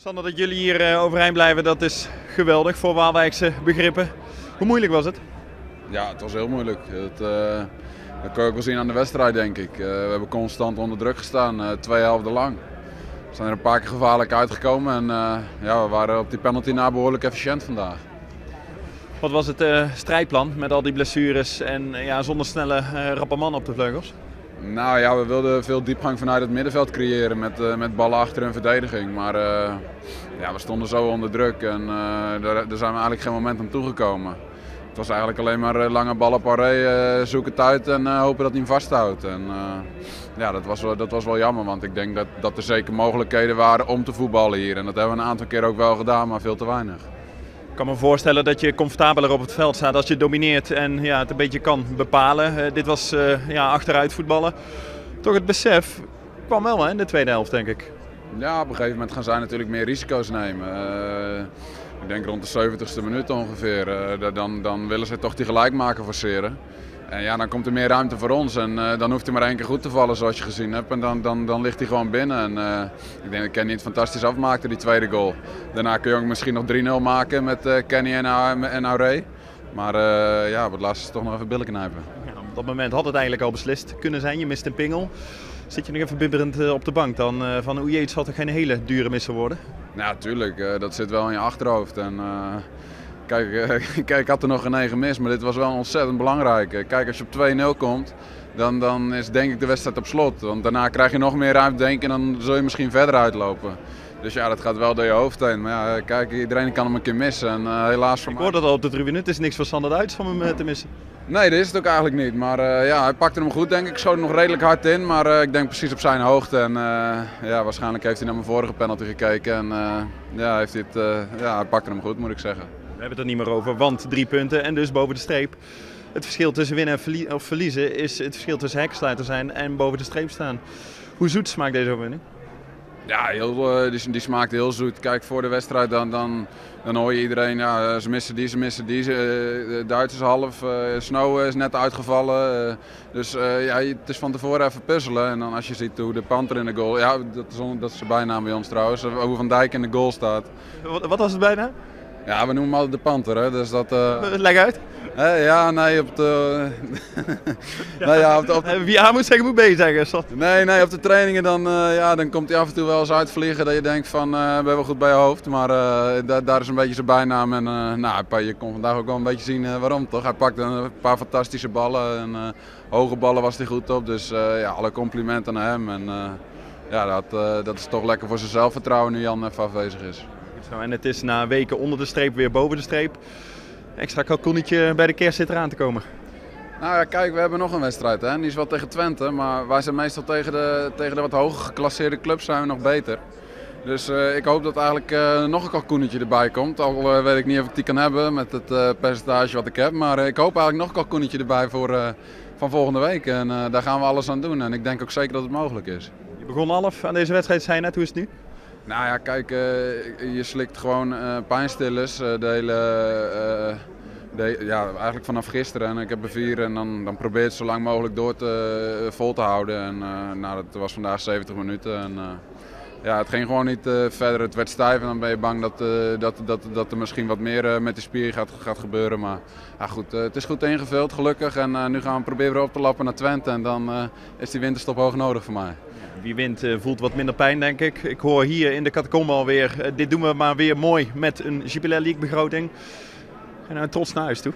Sander, dat jullie hier eh, overeind blijven, dat is geweldig voor Waalwijkse begrippen. Hoe moeilijk was het? Ja, het was heel moeilijk. Het, eh, dat kun je ook wel zien aan de wedstrijd, denk ik. Eh, we hebben constant onder druk gestaan, eh, twee helften lang. We zijn er een paar keer gevaarlijk uitgekomen en ja, we waren op die penalty na behoorlijk efficiënt vandaag. Wat was het strijdplan met al die blessures en ja, zonder snelle rappe man op de vleugels? Nou ja, we wilden veel diepgang vanuit het middenveld creëren met, eh, met ballen achter een verdediging. Maar eh, ja, we stonden zo onder druk en eh, daar, daar zijn we eigenlijk geen moment aan toegekomen. Het was eigenlijk alleen maar lange ballen paré, zoek het uit en hopen dat hij hem vasthoudt. En, ja, dat was, dat was wel jammer, want ik denk dat, dat er zeker mogelijkheden waren om te voetballen hier. En dat hebben we een aantal keer ook wel gedaan, maar veel te weinig. Kan me voorstellen dat je comfortabeler op het veld staat als je domineert en ja, het een beetje kan bepalen. Eh, dit was eh, ja, achteruit voetballen. Toch het besef kwam wel hè, in de tweede helft, denk ik. Ja, op een gegeven moment gaan zij natuurlijk meer risico's nemen. Eh, ik denk rond de 70ste minuut ongeveer. Da- dan, dan willen ze toch die gelijkmaker forceren. En ja, dan komt er meer ruimte voor ons. En eh, dan hoeft hij maar één keer goed te vallen, zoals je gezien hebt. En dan, dan, dan ligt hij gewoon binnen. En eh, ik denk dat Kenny het fantastisch afmaakte, die tweede goal. Daarna kun je ook misschien nog 3-0 maken met eh, Kenny en, en Auré. Maar ja, op het laatste is toch nog even billen knijpen. Ja, op dat moment had het eigenlijk al beslist kunnen zijn. Je mist een pingel. Zit je nog even bibberend op de bank dan van oei, het zal toch geen hele dure misser worden? Ja, tuurlijk. dat zit wel in je achterhoofd. En, kijk, eh, kijk, ik had er nog geen één gemist, maar dit was wel ontzettend belangrijk. Eh, Kijk, als je op 2-0 komt, dan, dan is denk ik de wedstrijd op slot. Want daarna krijg je nog meer ruimte denken en dan zul je misschien verder uitlopen. Dus ja, dat gaat wel door je hoofd heen. Maar ja, kijk, iedereen kan hem een keer missen. En eh, helaas voor Ik hoorde dat al op de tribune. Het is niks voor Sander Duits om hem eh, te missen. Nee, dat is het ook eigenlijk niet. Maar eh, ja, hij pakte hem goed, denk ik. Schoot nog redelijk hard in. Maar eh, ik denk precies op zijn hoogte. En eh, ja, waarschijnlijk heeft hij naar mijn vorige penalty gekeken. En eh, ja, heeft hij, het, eh, ja, hij pakte hem goed, moet ik zeggen. We hebben het er niet meer over, want drie punten en dus boven de streep. Het verschil tussen winnen en verlie- of verliezen is het verschil tussen heksluiter zijn en boven de streep staan. Hoe zoet smaakt deze overwinning? Ja, heel, eh, die, die smaakt heel zoet. Kijk, voor de wedstrijd dan, dan, dan hoor je iedereen, ja, eh, ze missen die, ze missen die. Ze, eh, Duitsers half, Snow is net uitgevallen. dus ja, het is van tevoren even puzzelen. En dan als je ziet hoe de Panther in de goal, ja, dat is, on- dat is zijn bijnaam bij ons trouwens, hoe Van Dijk in de goal staat. Wat, wat was het bijna? Ja, we noemen hem altijd de Panther, hè, dus dat... eh, Leg uit. ja, nee, op de... nee, ja, op de, op de- Eh, Wie A moet zeggen, moet B zeggen. Sat. Nee, nee, op de trainingen dan, eh, ja, dan komt hij af en toe wel eens uitvliegen dat je denkt van, eh ben wel goed bij je hoofd. Maar da- daar is een beetje zijn bijnaam en nou, je kon vandaag ook wel een beetje zien waarom toch. Hij pakte een paar fantastische ballen en hoge ballen was hij goed op. Dus ja, alle complimenten aan hem. En ja, dat, dat is toch lekker voor zijn zelfvertrouwen nu Jan even afwezig is. Zo, en het is na weken onder de streep weer boven de streep. Extra kalkoenetje bij de kerst zit eraan te komen. Nou ja, kijk, we hebben nog een wedstrijd. Hè? Die is wel tegen Twente, maar wij zijn meestal tegen de, tegen de wat hoger geclasseerde clubs zijn we nog beter. Dus eh, ik hoop dat eigenlijk eh, nog een kalkoenetje erbij komt. Al eh, weet ik niet of ik die kan hebben met het percentage wat ik heb. Maar ik hoop eigenlijk nog een kalkoenetje erbij voor, van volgende week. En daar gaan we alles aan doen. En ik denk ook zeker dat het mogelijk is. Je begon half aan deze wedstrijd, zei je net. Hoe is het nu? Nou ja, kijk, eh, je slikt gewoon eh pijnstillers eh, de hele... de, ja, eigenlijk vanaf gisteren. En ik heb er vier en dan, dan probeer je het zo lang mogelijk door te, vol te houden. En nou, dat was vandaag 70 minuten. En, ja, het ging gewoon niet verder. Het werd stijf en dan ben je bang dat, dat, dat, dat er misschien wat meer met de spier gaat, gaat gebeuren. Maar ja, goed, het is goed ingevuld, gelukkig. En nu gaan we proberen weer op te lappen naar Twente. En dan is die winterstop hoog nodig voor mij. Wie wint eh, voelt wat minder pijn, denk ik. Ik hoor hier in de catacombe alweer, eh, dit doen we maar weer mooi met een Jubilair League begroting. En nou trots naar huis toe.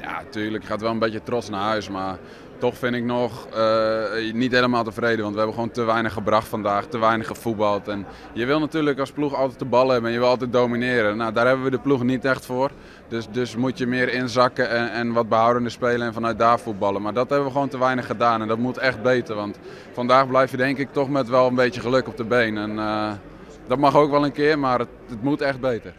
Ja, tuurlijk. Gaat wel een beetje trots naar huis. Maar toch vind ik nog eh, niet helemaal tevreden. Want we hebben gewoon te weinig gebracht vandaag. Te weinig gevoetbald. En je wil natuurlijk als ploeg altijd de bal hebben. En je wil altijd domineren. Nou, daar hebben we de ploeg niet echt voor. Dus, dus moet je meer inzakken en, en wat behoudender spelen. En vanuit daar voetballen. Maar dat hebben we gewoon te weinig gedaan. En dat moet echt beter. Want vandaag blijf je denk ik toch met wel een beetje geluk op de been. En eh, dat mag ook wel een keer. Maar het, het moet echt beter.